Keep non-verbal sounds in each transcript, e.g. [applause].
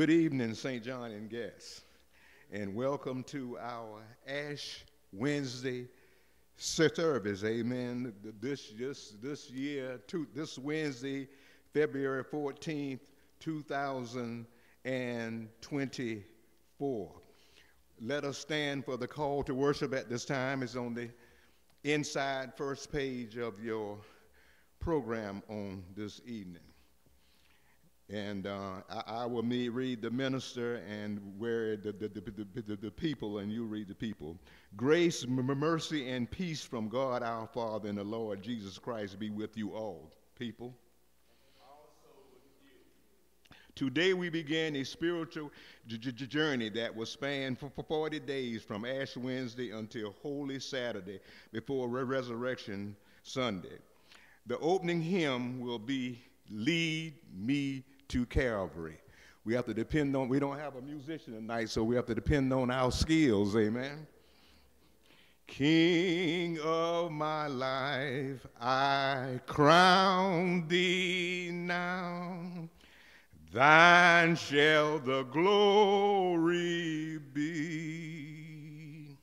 Good evening, St. John and guests, and welcome to our Ash Wednesday service. Amen. This this this year, two, this Wednesday, February 14th, 2024. Let us stand for the call to worship at this time. It's on the inside first page of your program on this evening. And uh, I, I, will me read the minister and where the, the, the, the, people, and you read the people. Grace, mercy, and peace from God our Father and the Lord Jesus Christ be with you all, people. Today we begin a spiritual journey that will span for 40 days from Ash Wednesday until Holy Saturday before Resurrection Sunday. The opening hymn will be Lead Me to Calvary. We have to depend on, we don't have a musician tonight, so we have to depend on our skills, amen. King of my life, I crown thee now. Thine shall the glory be.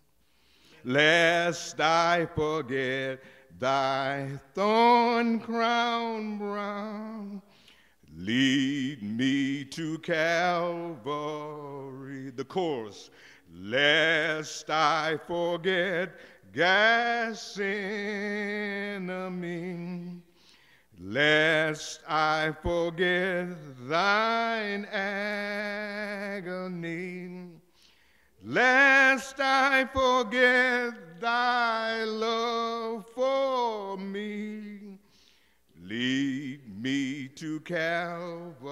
Lest I forget thy thorn crown brown Lead me to Calvary. The chorus, lest I forget Gethsemane, lest I forget thine agony, lest I forget thy love for me. Lead me to Calvary.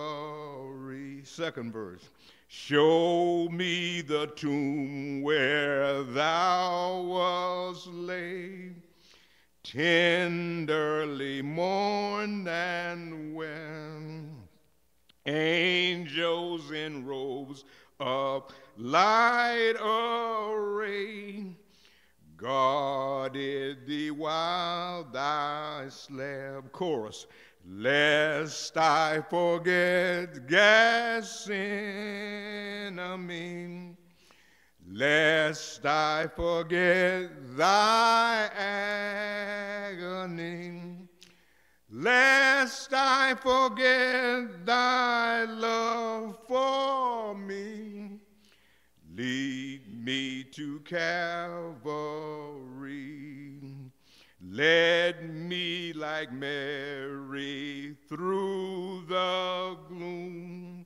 Second verse. Show me the tomb where thou wast laid, tenderly mourned and when angels in robes of light array guarded thee while thy slept. Chorus. Lest I forget Gethsemane, lest I forget thy agony, lest I forget thy love for me, lead me to Calvary. Led me like Mary through the gloom.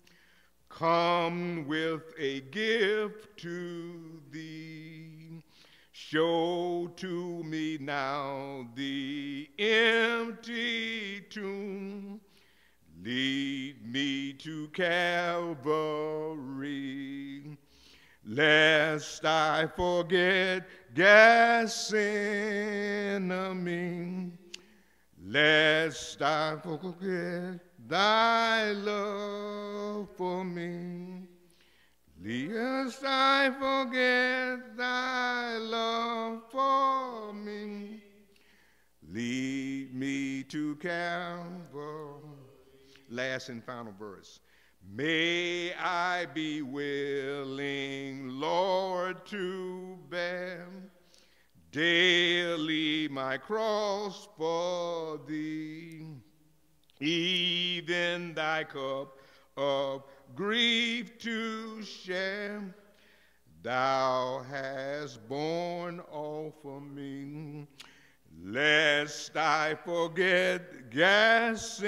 Come with a gift to thee. Show to me now the empty tomb. Lead me to Calvary lest I forget Gethsemane, lest I forget thy love for me, lest I forget thy love for me, lead me to Calvary. Last and final verse. May I be willing, Lord, to bear daily my cross for thee, even thy cup of grief to share. Thou hast borne all for me, lest I forget Gethsemane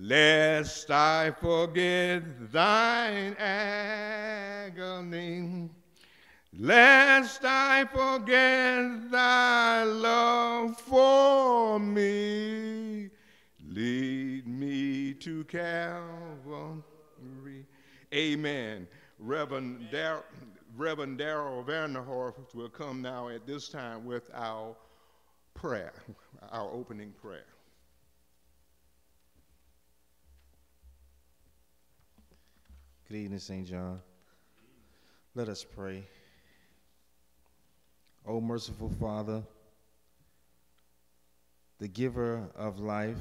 lest I forget thine agony, lest I forget thy love for me. Lead me to Calvary. Amen. Reverend Dar- Reverend Darrell Vanderhorst will come now at this time with our prayer, our opening prayer. Good evening, St. John. Let us pray. O merciful Father, the giver of life,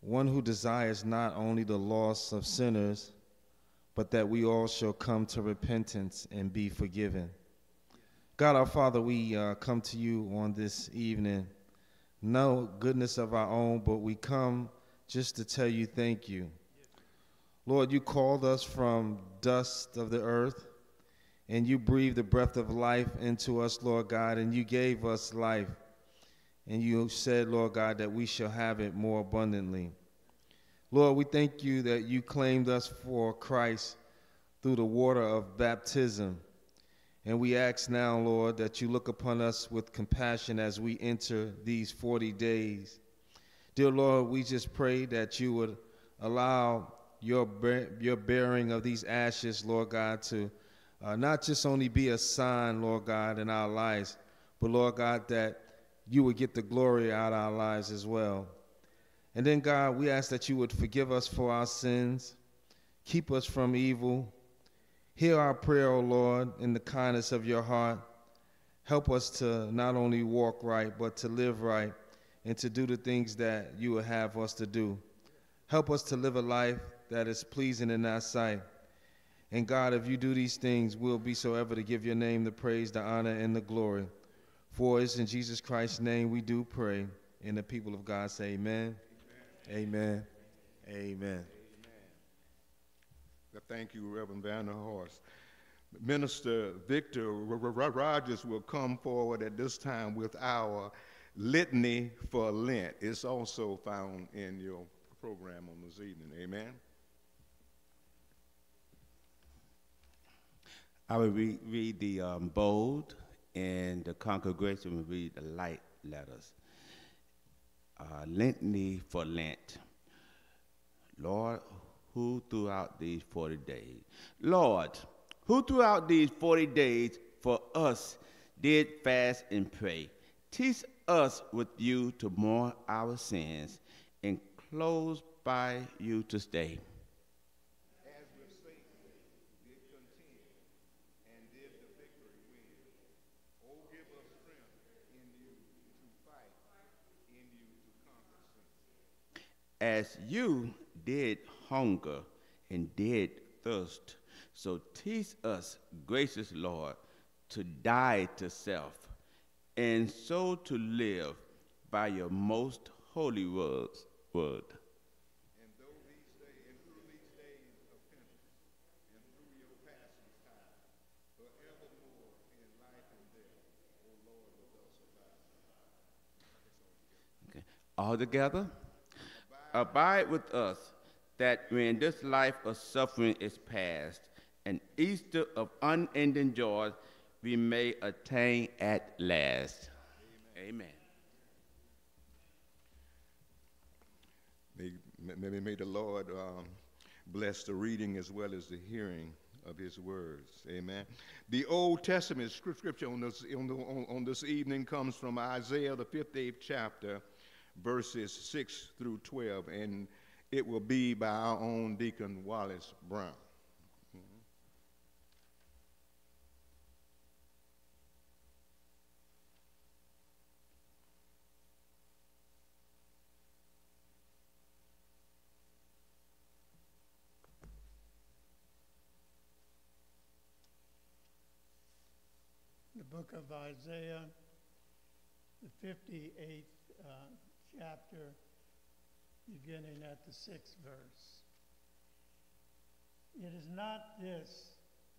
one who desires not only the loss of sinners, but that we all shall come to repentance and be forgiven. God our Father, we uh, come to you on this evening. No goodness of our own, but we come just to tell you thank you. Lord, you called us from dust of the earth, and you breathed the breath of life into us, Lord God, and you gave us life. And you said, Lord God, that we shall have it more abundantly. Lord, we thank you that you claimed us for Christ through the water of baptism. And we ask now, Lord, that you look upon us with compassion as we enter these 40 days. Dear Lord, we just pray that you would allow your, your bearing of these ashes, Lord God, to uh, not just only be a sign, Lord God, in our lives, but Lord God, that you would get the glory out of our lives as well. And then, God, we ask that you would forgive us for our sins, keep us from evil. Hear our prayer, O Lord, in the kindness of your heart. Help us to not only walk right, but to live right and to do the things that you would have us to do. Help us to live a life that is pleasing in thy sight. And God, if you do these things, we'll be so ever to give your name the praise, the honor, and the glory. For it's in Jesus Christ's name we do pray. And the people of God say, Amen. Amen. Amen. Amen. Thank you, Reverend Vanderhorst. Minister Victor Rogers will come forward at this time with our litany for Lent. It's also found in your program on this evening. Amen. I will read, read the um, bold, and the congregation will read the light letters. Uh, Litany for Lent. Lord, who throughout these 40 days, Lord, who throughout these 40 days for us did fast and pray, teach us with you to mourn our sins and close by you to stay. As you did hunger and did thirst. So teach us, gracious Lord, to die to self, and so to live by your most holy words, word. All together? Abide with us, that when this life of suffering is past, an Easter of unending joy we may attain at last. Amen. May, may, may the Lord um, bless the reading as well as the hearing of his words. Amen. The Old Testament scripture on this, on, the, on, on this evening comes from Isaiah, the 58th chapter verses 6 through 12, and it will be by our own Deacon Wallace Brown. The book of Isaiah, the 58th uh, chapter, beginning at the sixth verse. It is not this,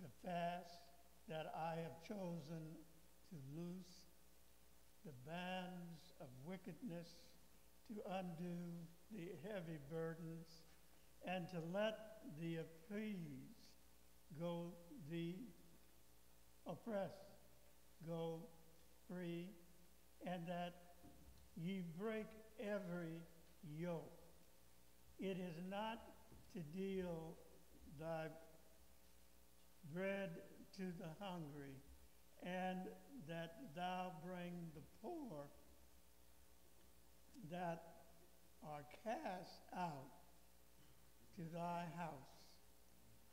the fast, that I have chosen to loose the bands of wickedness, to undo the heavy burdens, and to let the oppressed go, the oppressed go free, and that ye break every yoke. It is not to deal thy bread to the hungry, and that thou bring the poor that are cast out to thy house.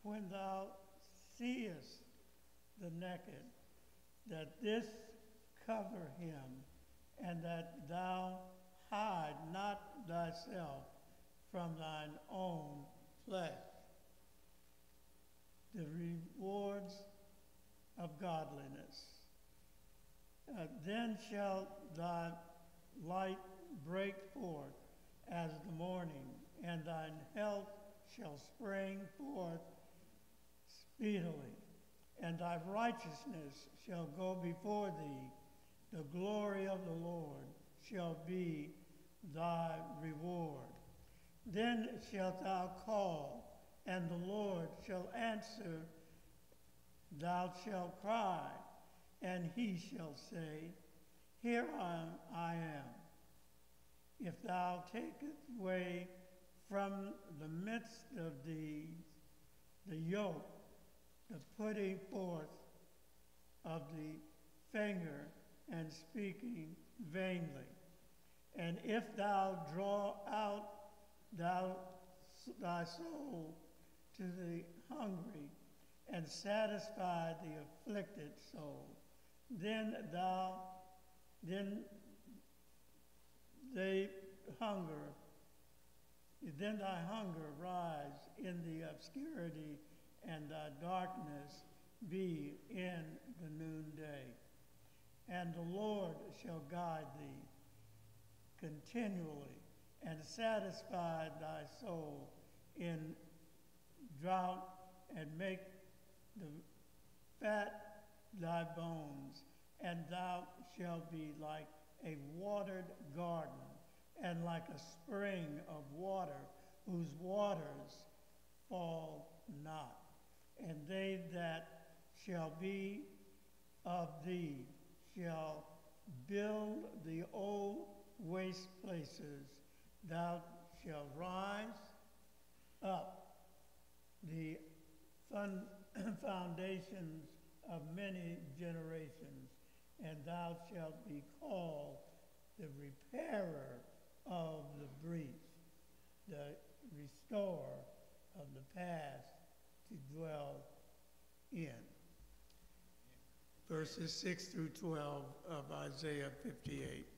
When thou seest the naked, that this cover him, and that thou hide not thyself from thine own flesh. The rewards of godliness. Uh, then shall thy light break forth as the morning, and thine health shall spring forth speedily, and thy righteousness shall go before thee. The glory of the Lord shall be thy reward. Then shalt thou call, and the Lord shall answer. Thou shalt cry, and he shall say, Here I am. If thou takest away from the midst of these the yoke, the putting forth of the finger and speaking vainly. And if thou draw out thou, thy soul to the hungry and satisfy the afflicted soul, then thou, then they hunger, then thy hunger rise in the obscurity and thy darkness be in the noonday. And the Lord shall guide thee continually and satisfy thy soul in drought and make the fat thy bones, and thou shalt be like a watered garden and like a spring of water whose waters fall not. And they that shall be of thee shall build the old waste places. Thou shalt rise up the [clears throat] foundations of many generations, and thou shalt be called the repairer of the breach, the restorer of the past to dwell in. Verses 6 through 12 of Isaiah 58.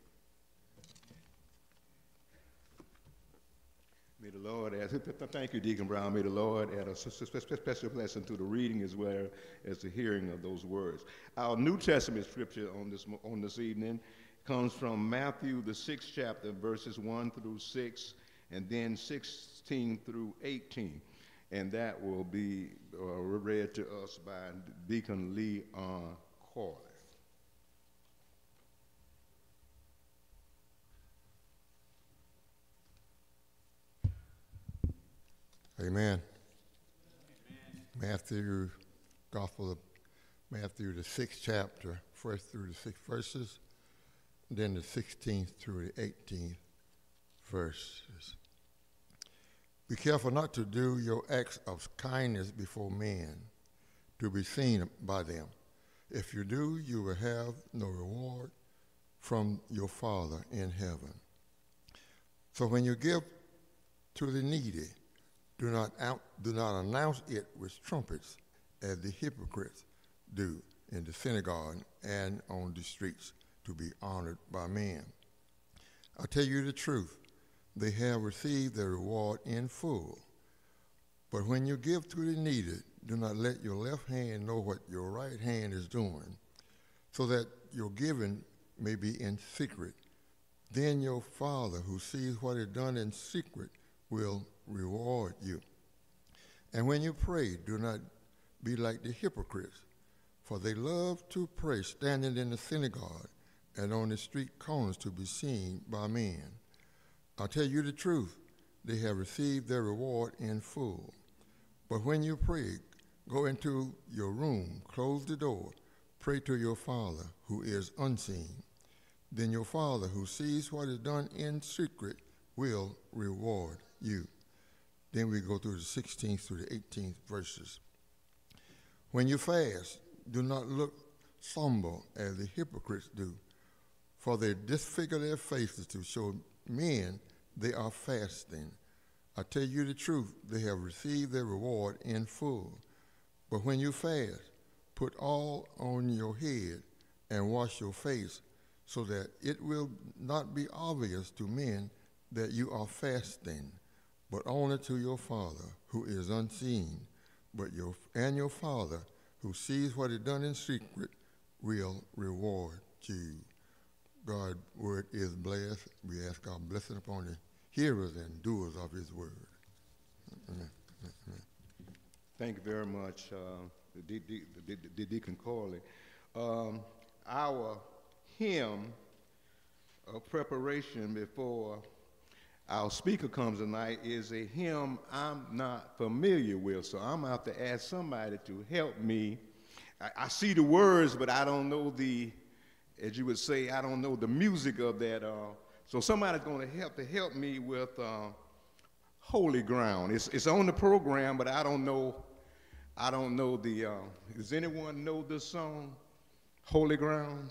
May the Lord add, [laughs] thank you, Deacon Brown. May the Lord add a special blessing to the reading as well as the hearing of those words. Our New Testament scripture on this, on this evening comes from Matthew, the sixth chapter, verses 1 through 6, and then 16 through 18. And that will be uh, read to us by Deacon Lee uh, Corley. Amen. Matthew, Gospel of Matthew, the sixth chapter, first through the sixth verses, then the 16th through the 18th verses. Be careful not to do your acts of kindness before men to be seen by them. If you do, you will have no reward from your Father in heaven. So when you give to the needy, do not, out, do not announce it with trumpets, as the hypocrites do in the synagogue and on the streets, to be honored by men. I tell you the truth, they have received their reward in full. But when you give to the needy, do not let your left hand know what your right hand is doing, so that your giving may be in secret. Then your Father, who sees what is done in secret, will reward you. And when you pray, do not be like the hypocrites, for they love to pray standing in the synagogue and on the street corners to be seen by men. I'll tell you the truth, they have received their reward in full. But when you pray, go into your room, close the door, pray to your Father who is unseen. Then your Father who sees what is done in secret will reward you. Then we go through the 16th through the 18th verses. When you fast, do not look somber as the hypocrites do, for they disfigure their faces to show men they are fasting. I tell you the truth, they have received their reward in full. But when you fast, put all on your head and wash your face, so that it will not be obvious to men that you are fasting but only to your Father who is unseen. But your and your Father who sees what is done in secret will reward you. God's word is blessed. We ask God blessing upon the hearers and doers of his word. Thank you very much, uh, Deacon Corley. Um, our hymn of preparation before our speaker comes tonight is a hymn I'm not familiar with, so I'm to to ask somebody to help me. I, I see the words, but I don't know the, as you would say, I don't know the music of that. Uh, so somebody's going to help to help me with uh, Holy Ground. It's, it's on the program, but I don't know. I don't know the. Uh, does anyone know this song, Holy Ground?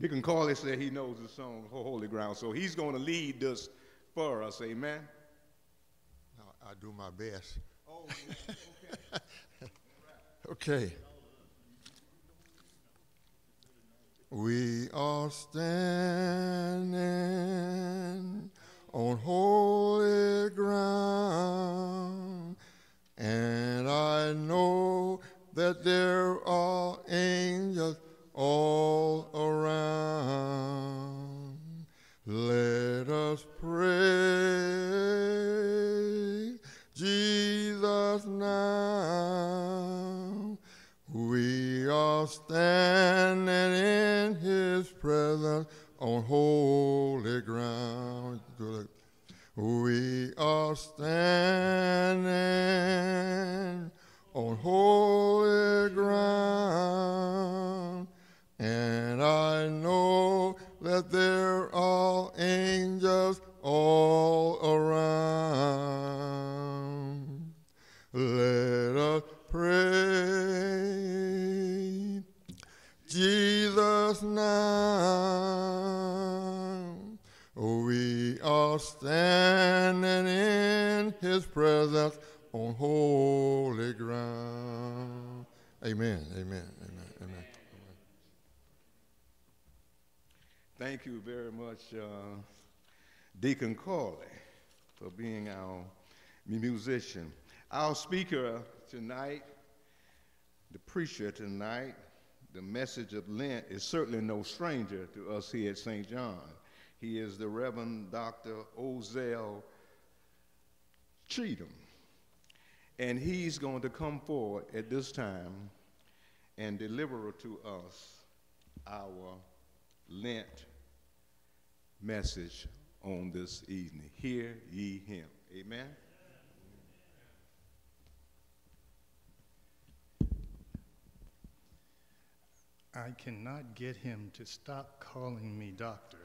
Deacon Corley said he knows the song Holy Ground, so he's going to lead this for us. Amen. I, I do my best. Oh, [laughs] Okay. We are standing on holy ground, and I know that there are angels all around. Let us pray, Jesus now. We are standing in His presence on holy ground. We are standing on holy ground, I know that there are all angels all around. Let us pray. Jesus now. We are standing in his presence on holy ground. Amen. Amen. Amen. Amen. Thank you very much, uh, Deacon Corley, for being our musician. Our speaker tonight, the preacher tonight, the message of Lent is certainly no stranger to us here at St. John. He is the Reverend Dr. Ezell Cheatham. And he's going to come forward at this time and deliver to us our Lent message on this evening. Hear ye him. Amen. I cannot get him to stop calling me doctor.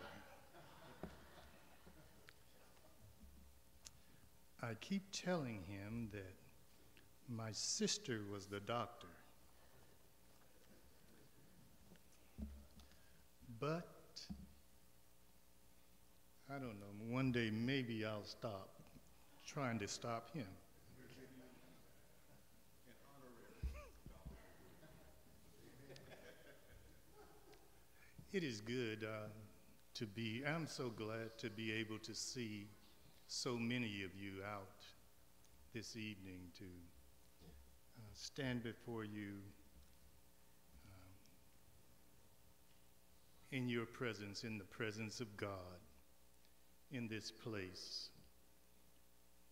I keep telling him that my sister was the doctor. But I don't know, one day maybe I'll stop trying to stop him. It is good uh, to be, I'm so glad to be able to see so many of you out this evening to uh, stand before you um, in your presence, in the presence of God, in this place,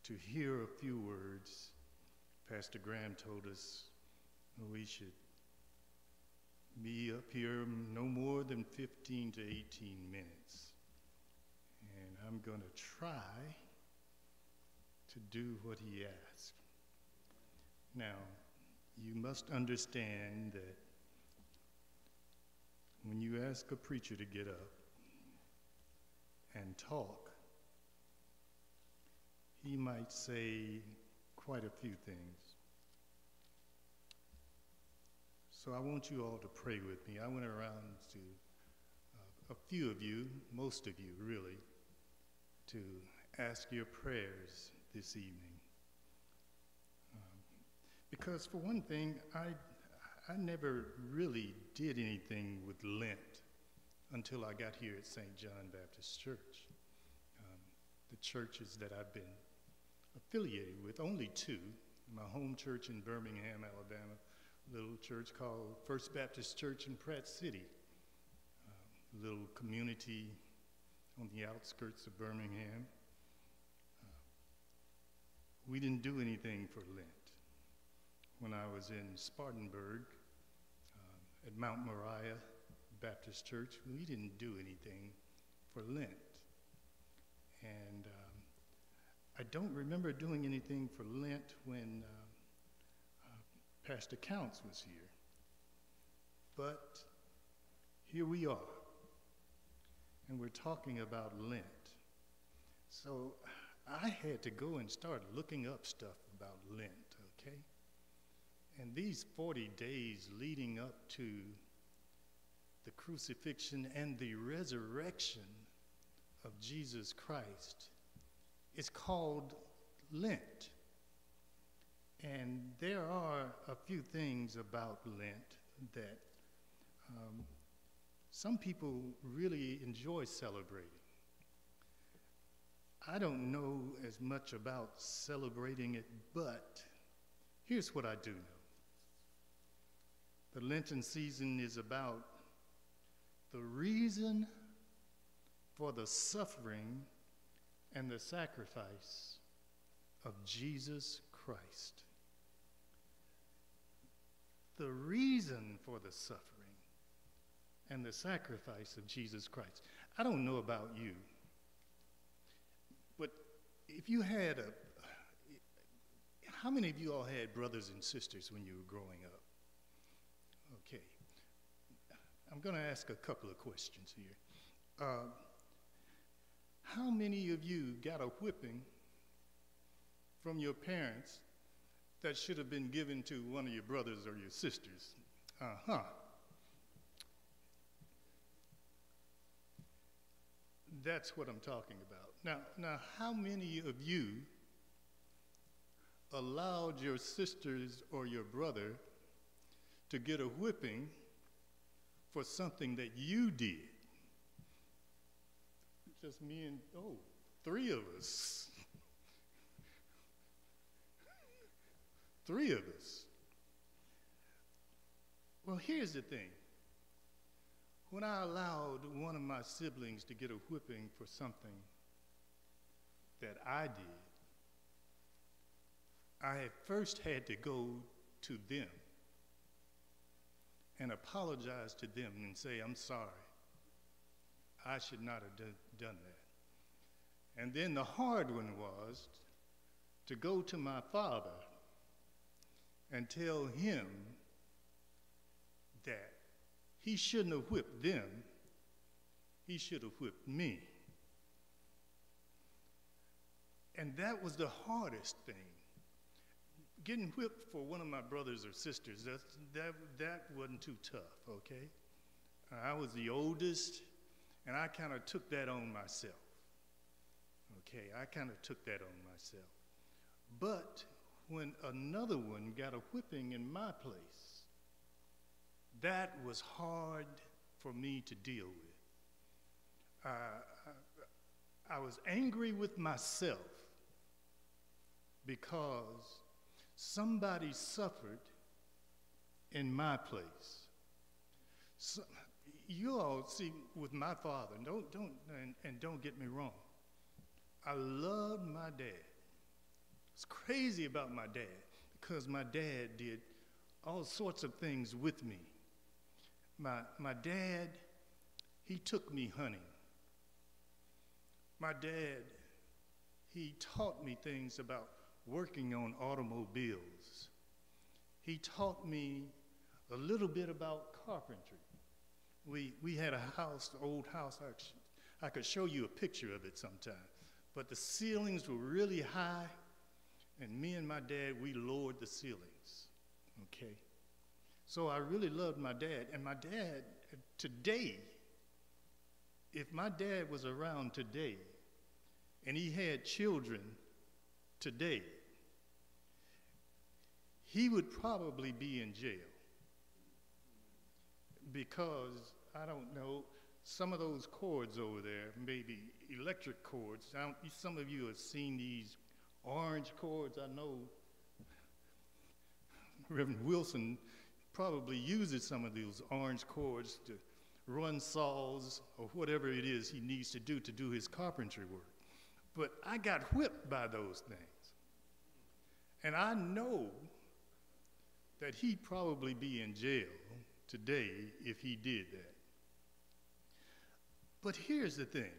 to hear a few words. Pastor Graham told us we should be up here no more than 15 to 18 minutes. And I'm going to try to do what he asked. Now, you must understand that when you ask a preacher to get up and talk, he might say quite a few things. So I want you all to pray with me. I went around to uh, a few of you, most of you really, to ask your prayers this evening. Um, because, for one thing, I, I never really did anything with Lent until I got here at St. John Baptist Church. Um, the churches that I've been affiliated with, only two. My home church in Birmingham, Alabama, a little church called First Baptist Church in Pratt City, a little community on the outskirts of Birmingham. Uh, we didn't do anything for Lent. When I was in Spartanburg uh, at Mount Moriah Baptist Church, we didn't do anything for Lent. And um, I don't remember doing anything for Lent when uh, uh, Pastor Counts was here. But here we are and we're talking about Lent. So I had to go and start looking up stuff about Lent, okay? And these 40 days leading up to the crucifixion and the resurrection of Jesus Christ is called Lent. And there are a few things about Lent that um, some people really enjoy celebrating. I don't know as much about celebrating it, but here's what I do know. The Lenten season is about the reason for the suffering and the sacrifice of Jesus Christ. The reason for the suffering and the sacrifice of Jesus Christ. I don't know about you, but if you had a, how many of you all had brothers and sisters when you were growing up? Okay. I'm going to ask a couple of questions here. Uh, how many of you got a whipping from your parents that should have been given to one of your brothers or your sisters? Uh huh. That's what I'm talking about. Now, now, how many of you allowed your sisters or your brother to get a whipping for something that you did? Just me and, oh, three of us. [laughs] three of us. Well, here's the thing when I allowed one of my siblings to get a whipping for something that I did, I first had to go to them and apologize to them and say, I'm sorry. I should not have done, that. And then the hard one was to go to my father and tell him that he shouldn't have whipped them, he should have whipped me. And that was the hardest thing. Getting whipped for one of my brothers or sisters, that, that, that wasn't too tough, okay? I was the oldest, and I kind of took that on myself. Okay, I kind of took that on myself. But when another one got a whipping in my place, that was hard for me to deal with. Uh, I was angry with myself because somebody suffered in my place. So, you all see with my father, don't, don't, and, and don't get me wrong. I loved my dad. It's crazy about my dad because my dad did all sorts of things with me. My, my dad, he took me hunting. My dad, he taught me things about working on automobiles. He taught me a little bit about carpentry. We, we had a house, an old house, I, I could show you a picture of it sometime. But the ceilings were really high, and me and my dad, we lowered the ceilings, okay? So I really loved my dad. And my dad, today, if my dad was around today and he had children today, he would probably be in jail. Because, I don't know, some of those cords over there, maybe electric cords. Some of you have seen these orange cords. I know Reverend Wilson probably uses some of those orange cords to run saws or whatever it is he needs to do to do his carpentry work. But I got whipped by those things. And I know that he'd probably be in jail today if he did that. But here's the thing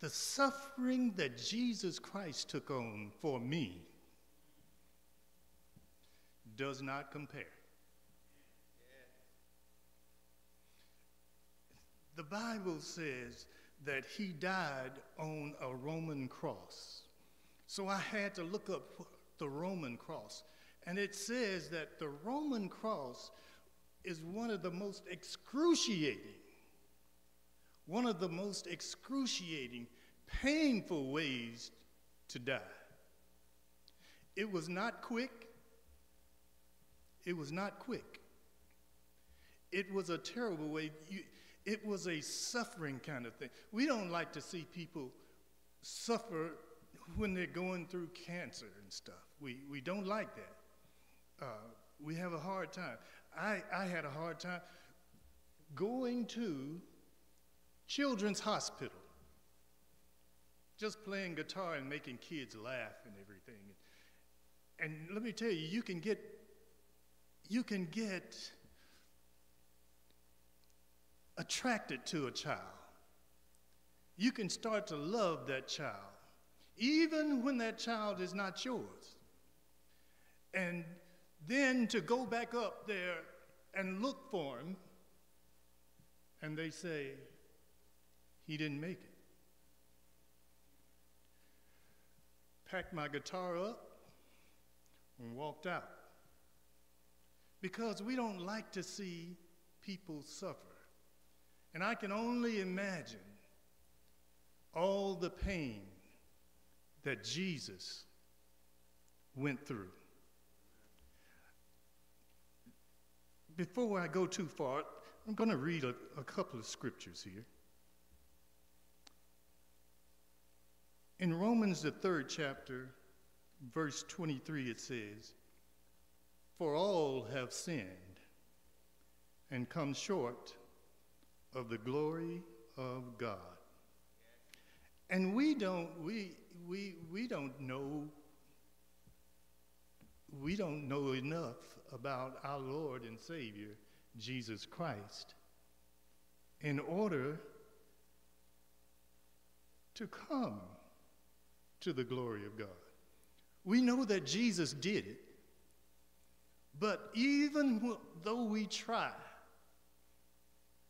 the suffering that Jesus Christ took on for me does not compare. The Bible says that he died on a Roman cross. So I had to look up the Roman cross. And it says that the Roman cross is one of the most excruciating, one of the most excruciating, painful ways to die. It was not quick. It was not quick. It was a terrible way. You, it was a suffering kind of thing. We don't like to see people suffer when they're going through cancer and stuff. We, we don't like that. Uh, we have a hard time. I, I had a hard time going to Children's Hospital, just playing guitar and making kids laugh and everything. And let me tell you, you can get, you can get attracted to a child. You can start to love that child, even when that child is not yours. And then to go back up there and look for him, and they say, he didn't make it. Packed my guitar up and walked out. Because we don't like to see people suffer. And I can only imagine all the pain that Jesus went through. Before I go too far, I'm going to read a, a, couple of scriptures here. In Romans, the third chapter, verse 23, it says, For all have sinned and come short of the glory of God. And we don't, we, we, we don't know, we don't know enough about our Lord and Savior, Jesus Christ, in order to come to the glory of God. We know that Jesus did it, but even though we try,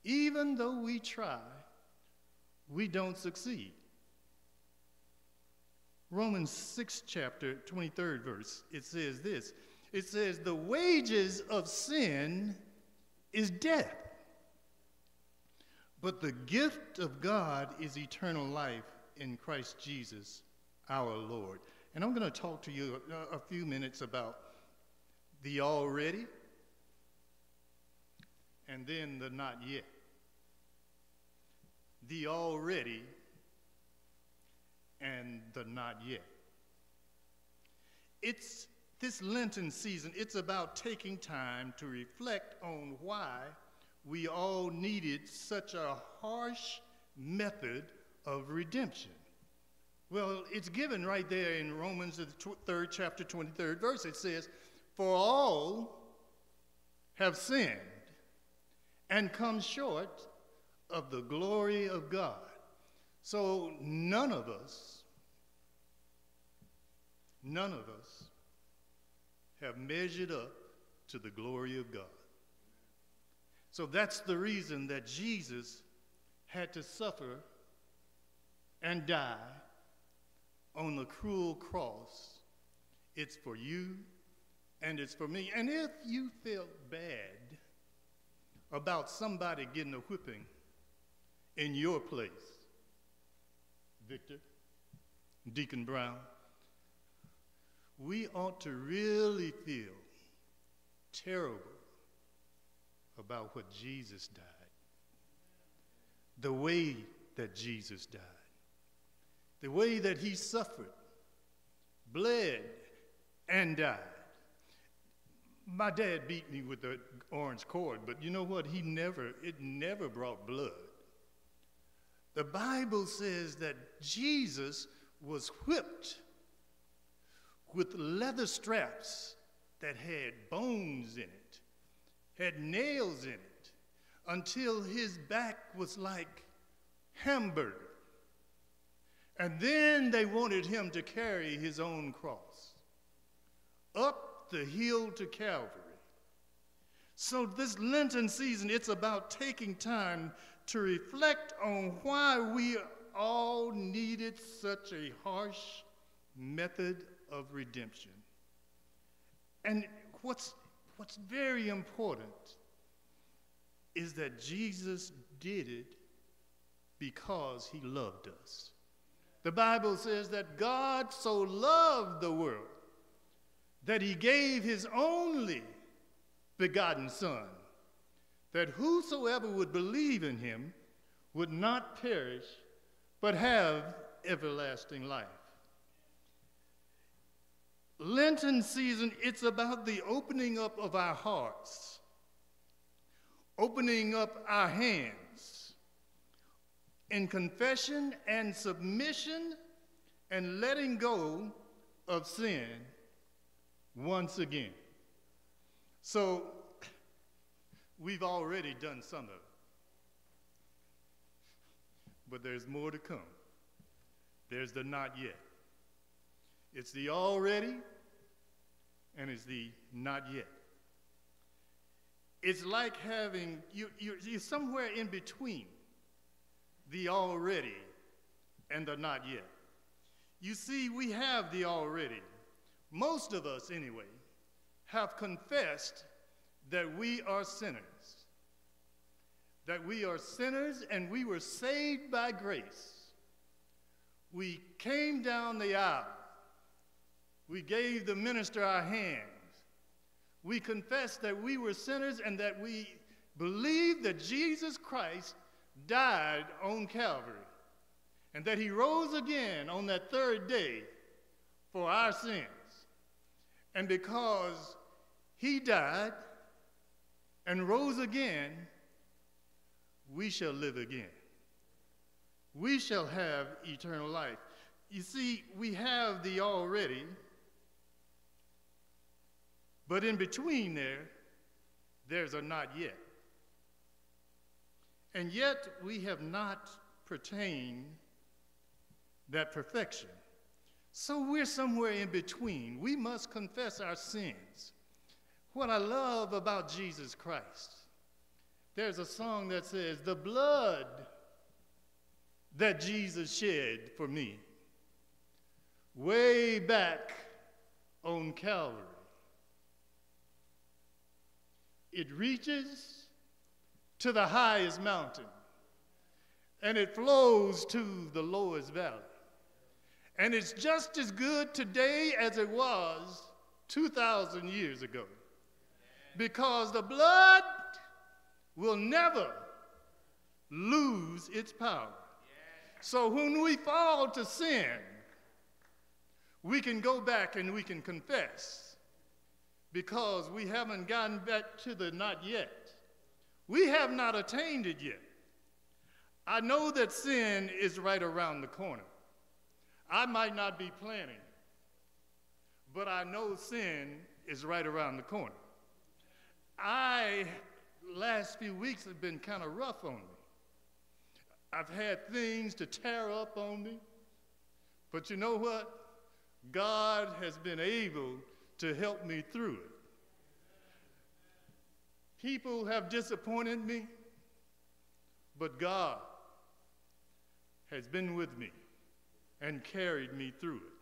even though we try, we don't succeed. Romans 6 chapter 23rd verse, it says this. It says, the wages of sin is death. But the gift of God is eternal life in Christ Jesus our Lord. And I'm going to talk to you a, a few minutes about the already and then the not yet. The already and the not yet. It's this Lenten season, it's about taking time to reflect on why we all needed such a harsh method of redemption. Well, it's given right there in Romans, the third chapter, 23rd verse. It says, For all have sinned and come short of the glory of God. So none of us, none of us have measured up to the glory of God. So that's the reason that Jesus had to suffer and die on the cruel cross. It's for you and it's for me. And if you felt bad about somebody getting a whipping in your place, Victor, Deacon Brown, we ought to really feel terrible about what Jesus died. the way that Jesus died, the way that he suffered, bled, and died. My dad beat me with the orange cord, but you know what? He never, it never brought blood. The Bible says that Jesus was whipped with leather straps that had bones in it, had nails in it, until his back was like hamburger. And then they wanted him to carry his own cross up the hill to Calvary. So, this Lenten season, it's about taking time to reflect on why we all needed such a harsh method of redemption. And what's, what's very important is that Jesus did it because he loved us. The Bible says that God so loved the world that he gave his only begotten Son, that whosoever would believe in him would not perish, but have everlasting life. Lenten season, it's about the opening up of our hearts, opening up our hands in confession and submission and letting go of sin once again. So, we've already done some of it, but there's more to come. There's the not yet. It's the already and it's the not yet. It's like having, you, you, you're somewhere in between the already and the not yet. You see, we have the already. Most of us, anyway, have confessed that we are sinners. That we are sinners and we were saved by grace. We came down the aisle we gave the minister our hands. We confessed that we were sinners and that we believed that Jesus Christ died on Calvary and that he rose again on that third day for our sins. And because he died and rose again, we shall live again. We shall have eternal life. You see, we have the already but in between there, there's a not yet. And yet we have not pertained that perfection. So we're somewhere in between. We must confess our sins. What I love about Jesus Christ, there's a song that says, The blood that Jesus shed for me, way back on Calvary it reaches to the highest mountain and it flows to the lowest valley. And it's just as good today as it was 2,000 years ago. Because the blood will never lose its power. So when we fall to sin, we can go back and we can confess because we haven't gotten back to the not yet. We have not attained it yet. I know that sin is right around the corner. I might not be planning, but I know sin is right around the corner. Last few weeks, have been kind of rough on me. I've had things to tear up on me, but you know what? God has been able to help me through it. People have disappointed me, but God has been with me and carried me through it.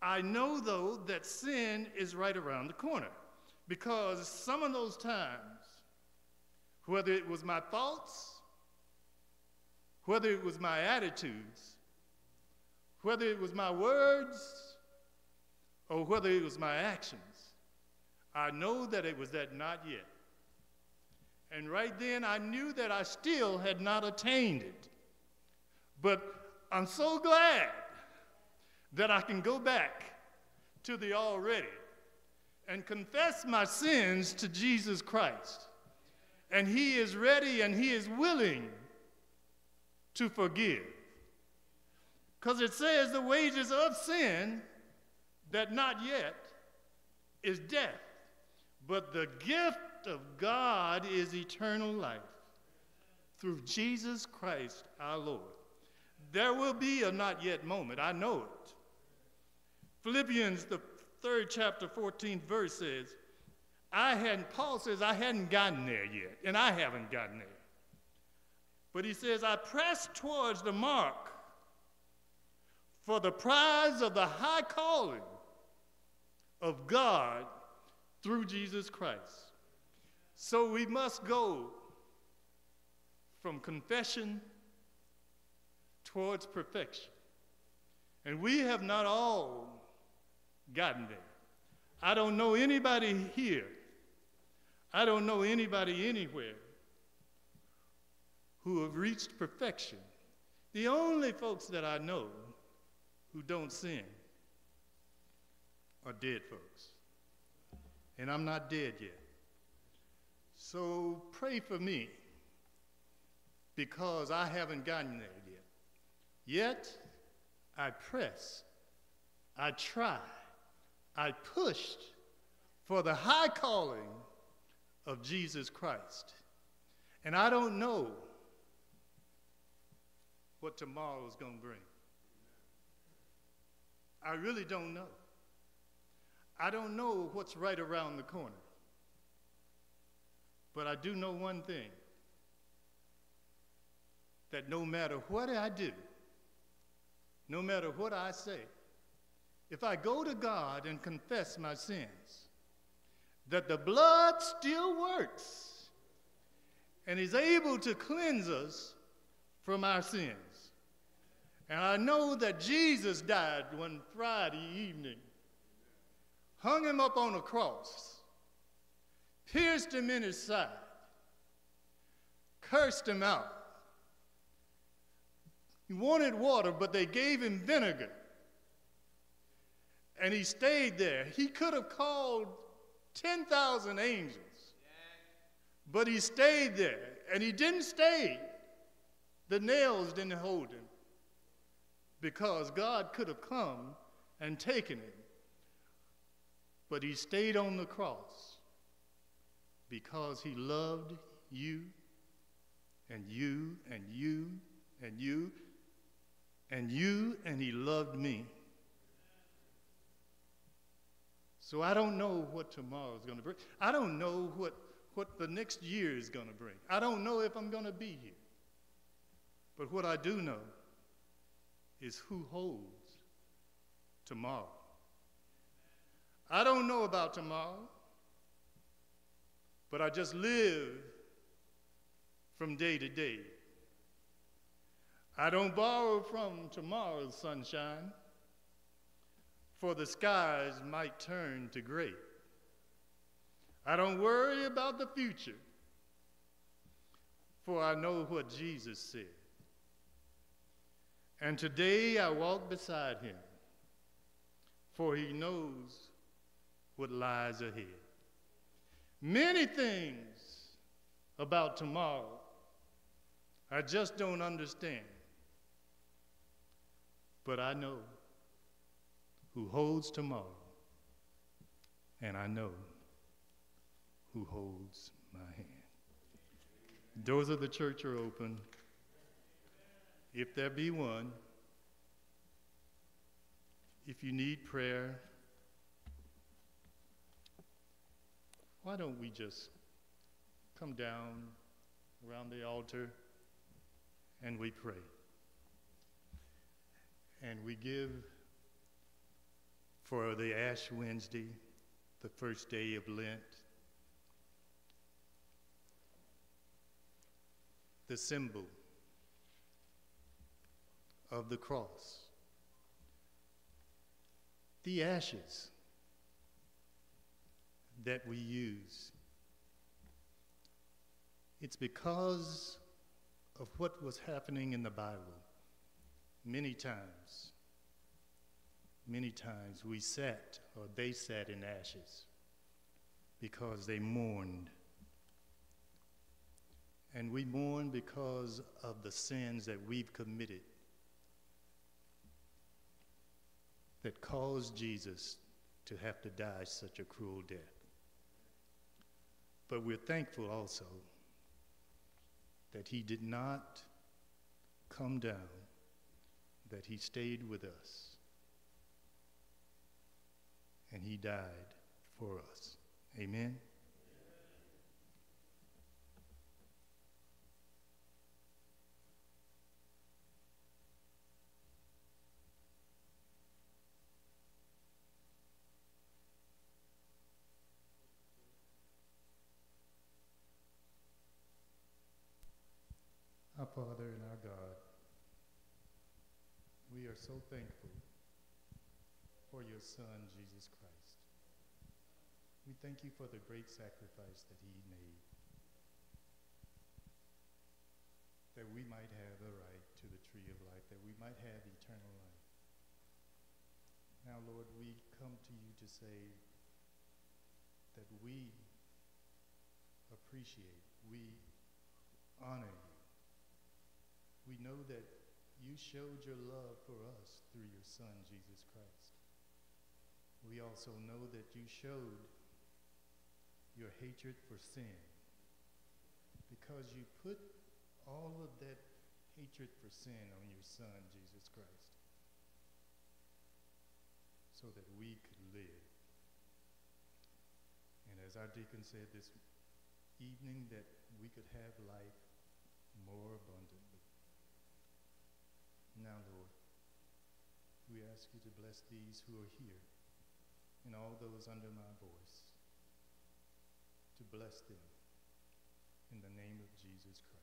I know, though, that sin is right around the corner because some of those times, whether it was my thoughts, whether it was my attitudes, whether it was my words, or whether it was my actions, I know that it was that not yet. And right then I knew that I still had not attained it. But I'm so glad that I can go back to the already and confess my sins to Jesus Christ. And He is ready and He is willing to forgive. Because it says the wages of sin, that not yet, is death. But the gift of God is eternal life through Jesus Christ our Lord. There will be a not yet moment, I know it. Philippians, the third chapter, 14th verse says, I hadn't, Paul says, I hadn't gotten there yet, and I haven't gotten there. But he says, I press towards the mark for the prize of the high calling of God through Jesus Christ. So we must go from confession towards perfection. And we have not all gotten there. I don't know anybody here, I don't know anybody anywhere who have reached perfection. The only folks that I know who don't sin are dead folks. And I'm not dead yet. So pray for me because I haven't gotten there yet. Yet I press, I try, I pushed for the high calling of Jesus Christ. And I don't know what tomorrow is going to bring. I really don't know. I don't know what's right around the corner. But I do know one thing that no matter what I do, no matter what I say, if I go to God and confess my sins, that the blood still works and is able to cleanse us from our sins. And I know that Jesus died one Friday evening, hung him up on a cross, pierced him in his side, cursed him out. He wanted water, but they gave him vinegar. And he stayed there. He could have called 10,000 angels, but he stayed there. And he didn't stay. The nails didn't hold him because God could have come and taken him. But he stayed on the cross because he loved you and you and you and you and you, and he loved me. So I don't know what tomorrow is going to bring. I don't know what, what the next year is going to bring. I don't know if I'm going to be here. But what I do know is who holds tomorrow. I don't know about tomorrow, but I just live from day to day. I don't borrow from tomorrow's sunshine, for the skies might turn to gray. I don't worry about the future, for I know what Jesus said. And today I walk beside him, for he knows what lies ahead. Many things about tomorrow I just don't understand. But I know who holds tomorrow, and I know who holds my hand. Doors of the church are open. If there be one, if you need prayer, why don't we just come down around the altar and we pray? and we give for the Ash Wednesday, the first day of Lent, the symbol of the cross, the ashes that we use. It's because of what was happening in the Bible. Many times, many times we sat, or they sat in ashes, because they mourned. And we mourn because of the sins that we've committed that caused Jesus to have to die such a cruel death. But we're thankful also that he did not come down, that he stayed with us, and he died for us. Amen. Our Father and our God, we are so thankful for your Son, Jesus Christ. We thank you for the great sacrifice that he made, that we might have the right to the tree of life, that we might have eternal life. Now, Lord, we come to you to say that we appreciate, we honor you we know that you showed your love for us through your Son, Jesus Christ. We also know that you showed your hatred for sin because you put all of that hatred for sin on your Son, Jesus Christ, so that we could live. And as our deacon said this evening, that we could have life more abundantly. Now, Lord, we ask you to bless these who are here and all those under my voice, to bless them in the name of Jesus Christ.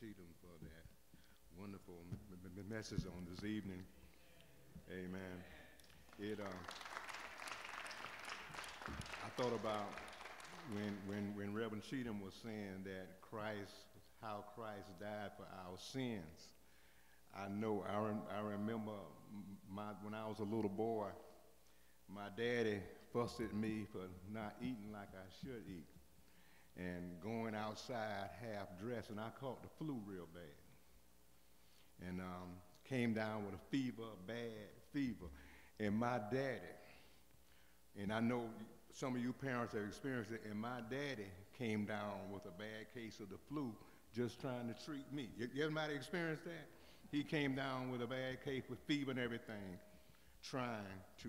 Cheatham for that wonderful message on this evening. Amen. It, uh, I thought about when, when, when Reverend Cheatham was saying that Christ, how Christ died for our sins. I know, I, rem, I remember my, when I was a little boy, my daddy fussed at me for not eating like I should eat and going outside half dressed, and I caught the flu real bad. And um, came down with a fever, a bad fever. And my daddy, and I know some of you parents have experienced it, and my daddy came down with a bad case of the flu just trying to treat me. You, everybody experienced that? He came down with a bad case with fever and everything, trying to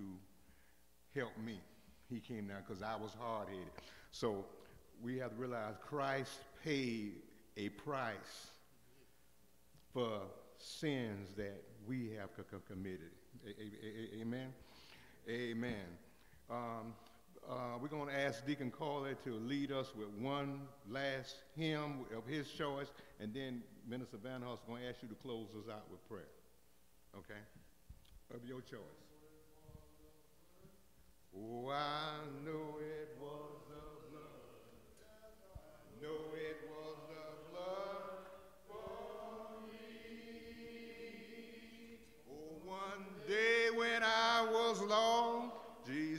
help me. He came down because I was hard headed. So we have to realize Christ paid a price for sins that we have committed. Amen. Amen. Um, uh, we're going to ask Deacon Corley to lead us with one last hymn of his choice, and then Minister Vanderhorst is going to ask you to close us out with prayer. Okay? Of your choice. Oh, I know it was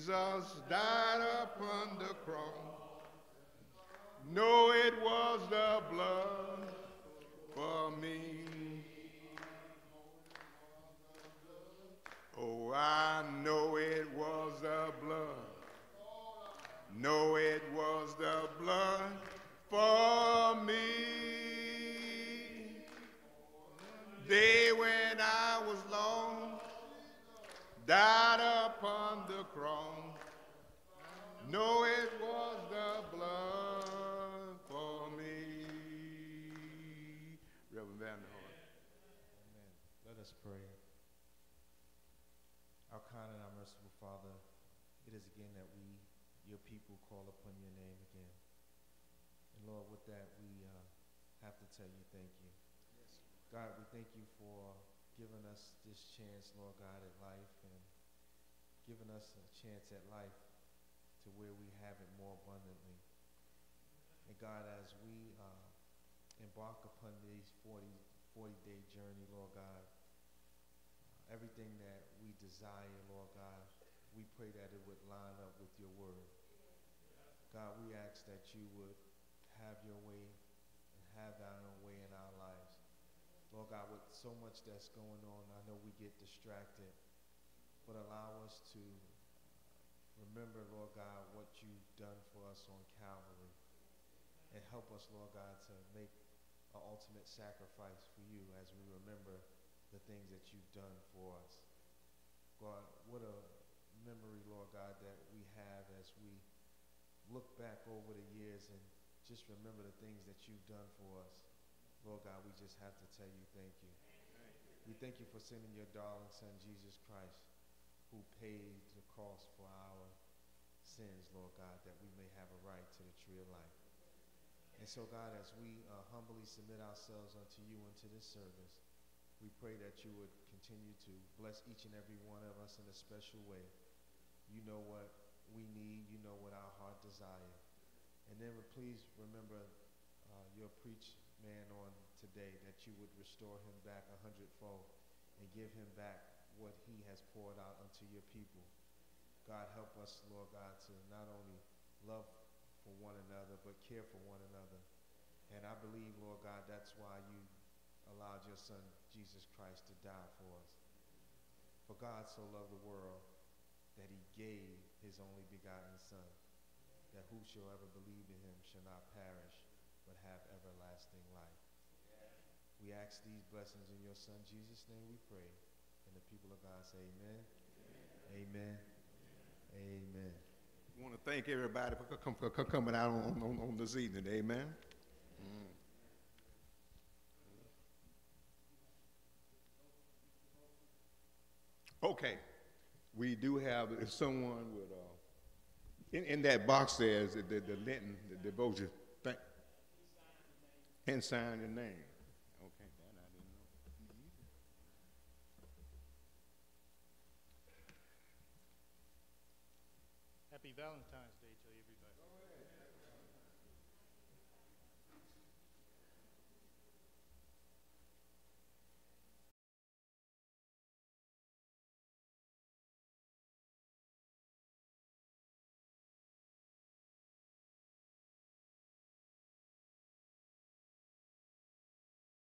Jesus died upon the cross. Know it was the blood for me. Oh, I know it was the blood. Know it was the blood for me. Day when I was lost, died upon the cross. Know it was the blood for me. Reverend Vanderhorst. Amen. Let us pray. Our kind and our merciful Father, it is again that we, your people, call upon your name. And Lord, with that, we uh, have to tell you thank you. Yes. God, we thank you for giving us this chance, Lord God, at life and giving us a chance at life to where we have it more abundantly. And God, as we uh, embark upon these 40, 40 day journey, Lord God, everything that we desire, Lord God, we pray that it would line up with your word. God, we ask that you would have your way and have thine own way in our lives. Lord God, with so much that's going on, I know we get distracted, but allow us to remember, Lord God, what you've done for us on Calvary. And help us, Lord God, to make an ultimate sacrifice for you as we remember the things that you've done for us. God, what a memory, Lord God, that we have as we look back over the years and just remember the things that you've done for us. Lord God, we just have to tell you thank you. We thank you for sending your darling son, Jesus Christ, who paid the cost for our sins, Lord God, that we may have a right to the tree of life. And so, God, as we uh, humbly submit ourselves unto you into this service, we pray that you would continue to bless each and every one of us in a special way. You know what we need. You know what our heart desire. And then please remember uh, your preach man on today that you would restore him back a hundredfold and give him back what he has poured out unto your people. God, help us, Lord God, to not only love for one another, but care for one another. And I believe, Lord God, that's why you allowed your son, Jesus Christ, to die for us. For God so loved the world that he gave his only begotten son, that whosoever believe in him shall not perish, but have everlasting life. We ask these blessings in your son, Jesus' name we pray. And the people of God say amen. Amen. Amen. amen. I want to thank everybody for coming out on, on, on this evening. Amen. Mm. Okay, we do have, if someone would, uh, in, in that box there is the, the, the Lenten, the devotion thing. And sign your name. Okay, that I didn't know. Happy Valentine's.